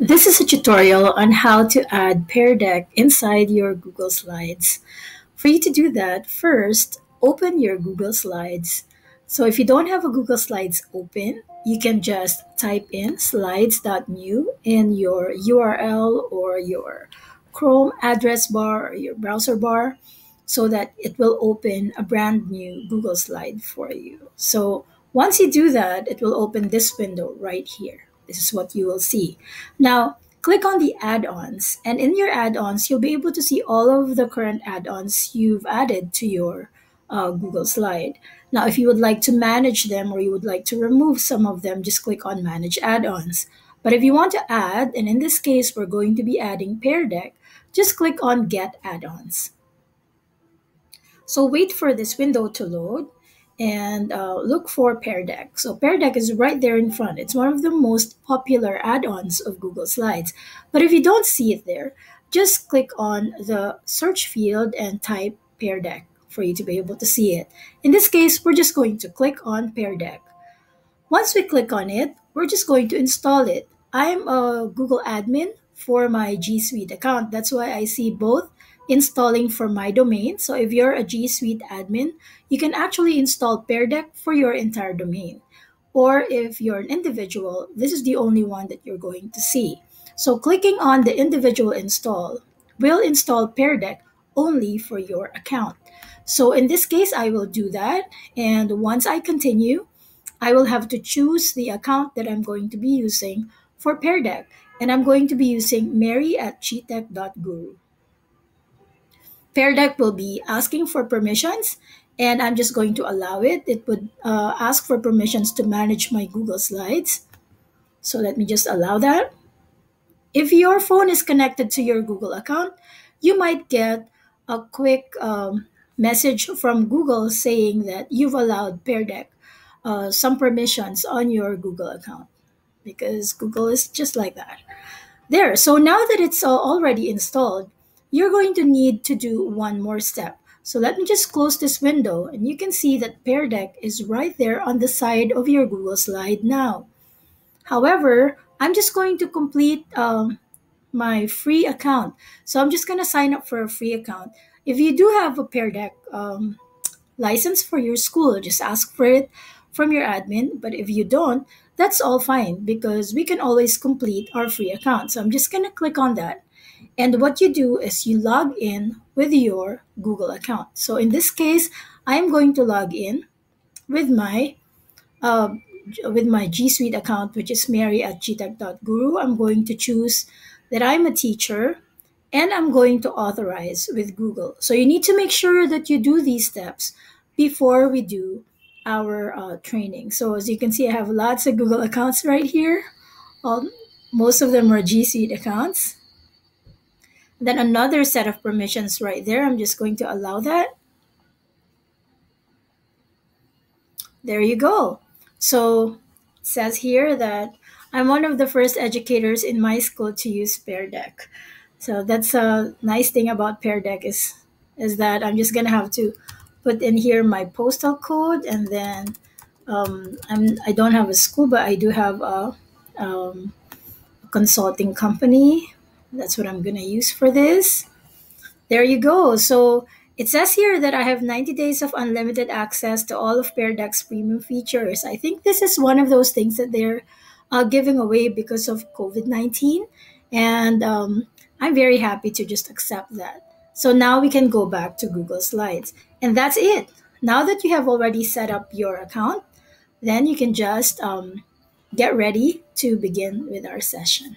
This is a tutorial on how to add Pear Deck inside your Google Slides. For you to do that, first open your Google Slides. So if you don't have a Google Slides open, you can just type in slides.new in your URL or your Chrome address bar or your browser bar so that it will open a brand new Google slide for you. So once you do that, it will open this window right here. This is what you will see. Now, click on the add-ons and in your add-ons, you'll be able to see all of the current add-ons you've added to your uh, Google slide. Now, if you would like to manage them or you would like to remove some of them, just click on manage add-ons. But if you want to add, and in this case, we're going to be adding Pear Deck, just click on get add-ons. So wait for this window to load and uh, look for Pear Deck. So Pear Deck is right there in front. It's one of the most popular add-ons of Google Slides. But if you don't see it there, just click on the search field and type Pear Deck for you to be able to see it. In this case, we're just going to click on Pear Deck. Once we click on it, we're just going to install it. I'm a Google admin for my G Suite account. That's why I see both installing for my domain. So if you're a G Suite admin, you can actually install Pear Deck for your entire domain. Or if you're an individual, this is the only one that you're going to see. So clicking on the individual install will install Pear Deck only for your account. So in this case, I will do that. And once I continue, I will have to choose the account that I'm going to be using for Pear Deck. And I'm going to be using mary at gtech.guru. Pear will be asking for permissions and I'm just going to allow it. It would uh, ask for permissions to manage my Google Slides. So let me just allow that. If your phone is connected to your Google account, you might get a quick um, message from Google saying that you've allowed Pear Deck uh, some permissions on your Google account because Google is just like that. There, so now that it's already installed, you're going to need to do one more step. So let me just close this window and you can see that Pear Deck is right there on the side of your Google slide now. However, I'm just going to complete um, my free account. So I'm just going to sign up for a free account. If you do have a Pear Deck um, license for your school, just ask for it from your admin. But if you don't, that's all fine because we can always complete our free account. So I'm just going to click on that. And what you do is you log in with your Google account. So in this case, I'm going to log in with my uh, with my G Suite account, which is Mary at gtech.guru. I'm going to choose that I'm a teacher and I'm going to authorize with Google. So you need to make sure that you do these steps before we do our uh, training. So as you can see, I have lots of Google accounts right here. Um, most of them are G Suite accounts. Then another set of permissions right there. I'm just going to allow that. There you go. So it says here that I'm one of the first educators in my school to use Pear Deck. So that's a nice thing about Pear Deck is is that I'm just gonna have to put in here my postal code and then um, I'm I don't have a school but I do have a, um, a consulting company that's what I'm going to use for this. There you go. So it says here that I have 90 days of unlimited access to all of Pear Deck's premium features. I think this is one of those things that they're uh, giving away because of COVID 19. And um, I'm very happy to just accept that. So now we can go back to Google Slides. And that's it. Now that you have already set up your account, then you can just um, get ready to begin with our session.